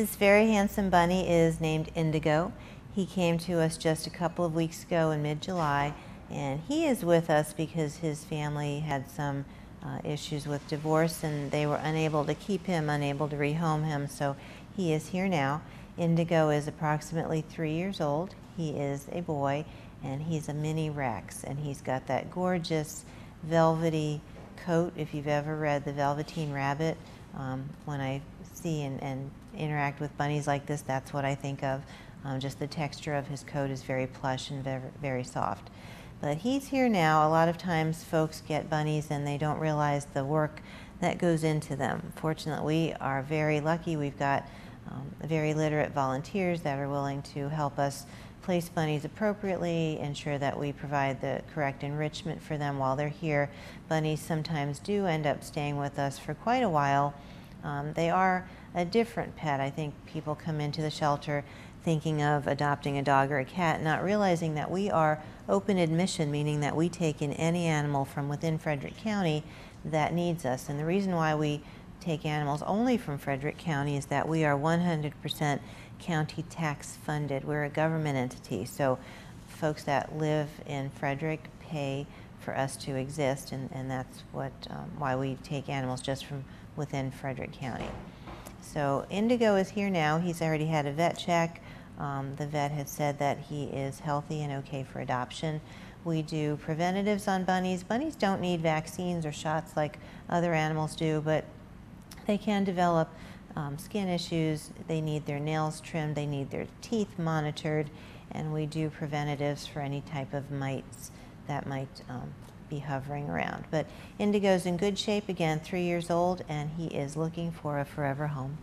This very handsome bunny is named Indigo. He came to us just a couple of weeks ago in mid-July and he is with us because his family had some uh, issues with divorce and they were unable to keep him, unable to rehome him, so he is here now. Indigo is approximately three years old. He is a boy and he's a mini Rex and he's got that gorgeous velvety coat. If you've ever read The Velveteen Rabbit, um, when I see and, and, interact with bunnies like this, that's what I think of. Um, just the texture of his coat is very plush and very, very soft. But he's here now. A lot of times folks get bunnies and they don't realize the work that goes into them. Fortunately, we are very lucky. We've got um, very literate volunteers that are willing to help us place bunnies appropriately, ensure that we provide the correct enrichment for them while they're here. Bunnies sometimes do end up staying with us for quite a while. Um, they are a different pet. I think people come into the shelter thinking of adopting a dog or a cat, not realizing that we are open admission, meaning that we take in any animal from within Frederick County that needs us. And the reason why we take animals only from Frederick County is that we are 100% county tax funded. We're a government entity, so folks that live in Frederick pay for us to exist, and, and that's what um, why we take animals just from within Frederick County. So Indigo is here now. He's already had a vet check. Um, the vet has said that he is healthy and okay for adoption. We do preventatives on bunnies. Bunnies don't need vaccines or shots like other animals do, but they can develop um, skin issues. They need their nails trimmed. They need their teeth monitored. And we do preventatives for any type of mites that might um, be hovering around. But Indigo's in good shape, again, three years old, and he is looking for a forever home.